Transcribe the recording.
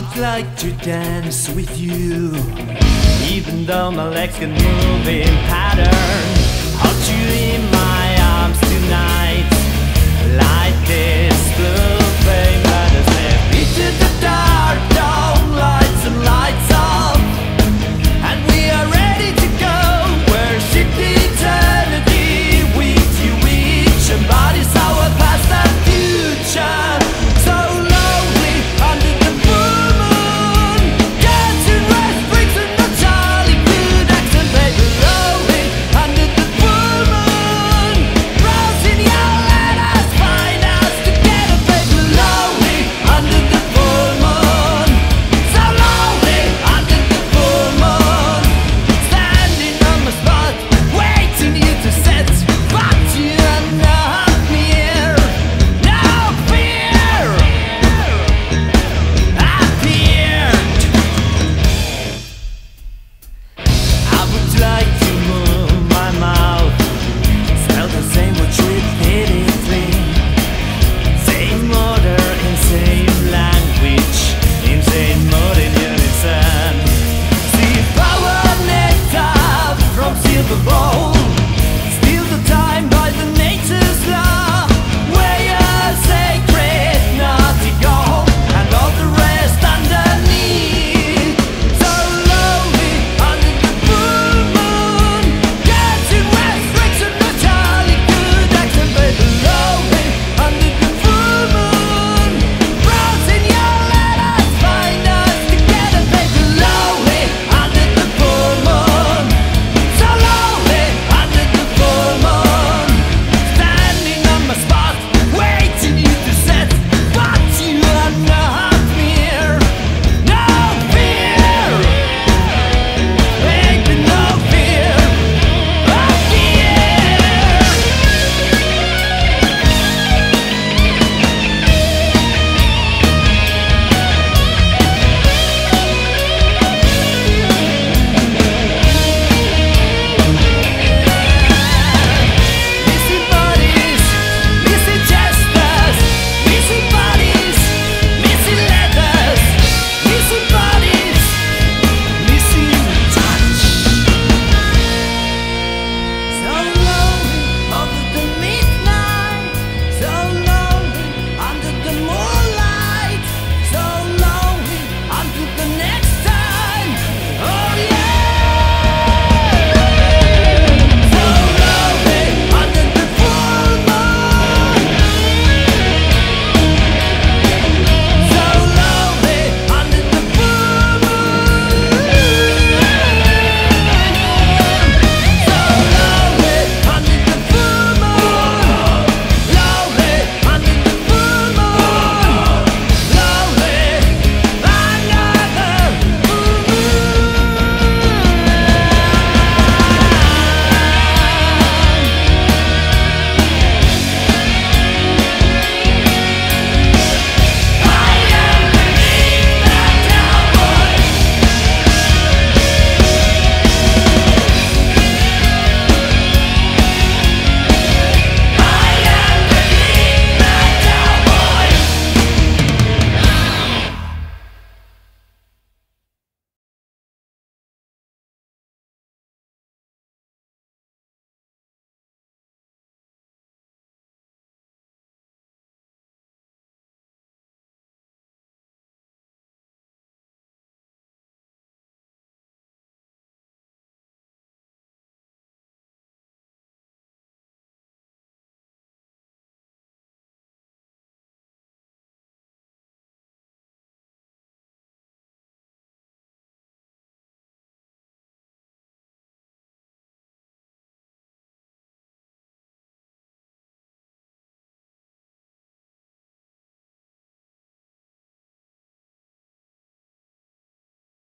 would like to dance with you. Even though my legs can move in pattern. Hold you in my arms tonight.